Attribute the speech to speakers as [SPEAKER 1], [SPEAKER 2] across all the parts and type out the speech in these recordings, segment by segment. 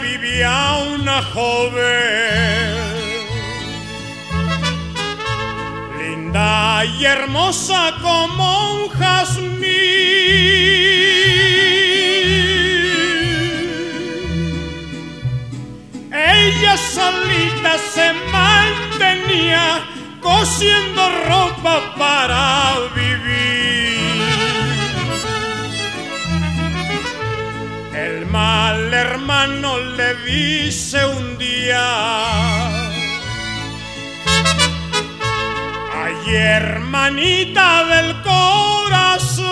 [SPEAKER 1] vivía una joven, linda y hermosa como un jazmín. Ella solita se mantenía cosiendo ropa para vivir. El mal hermano le dice un día, ay hermanita del corazón,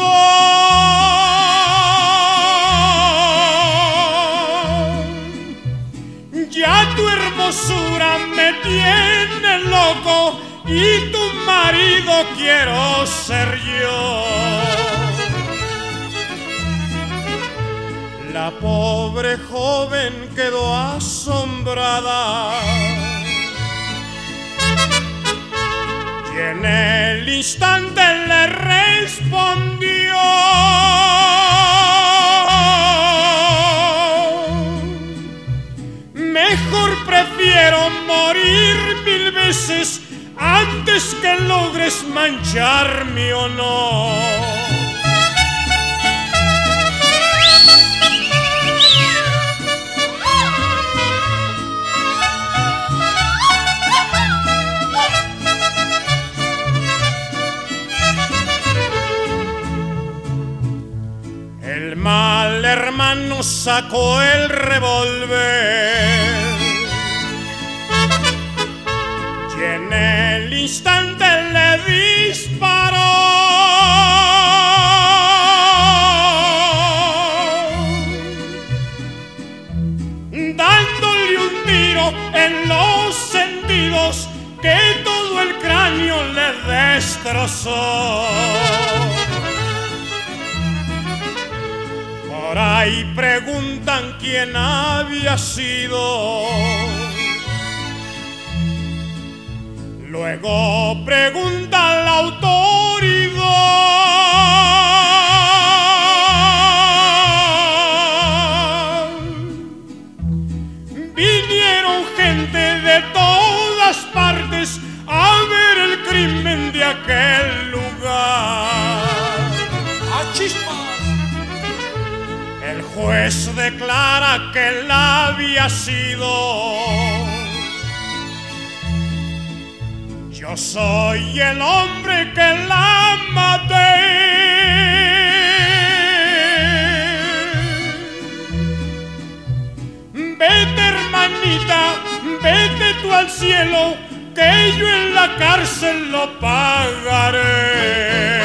[SPEAKER 1] ya tu hermosura me tiene loco y tu marido quiero ser yo. La pobre joven quedó asombrada. Y en el instante le respondió. Mejor prefiero morir mil veces antes que logres manchar mi honor. El mal hermano sacó el revólver y en el instante le disparó, dándole un tiro en los sentidos que todo el cráneo le destrozó. Por preguntan quién había sido. Luego pregunta El juez declara que él había sido. Yo soy el hombre que la maté. Vete hermanita, vete tú al cielo, que yo en la cárcel lo pagaré.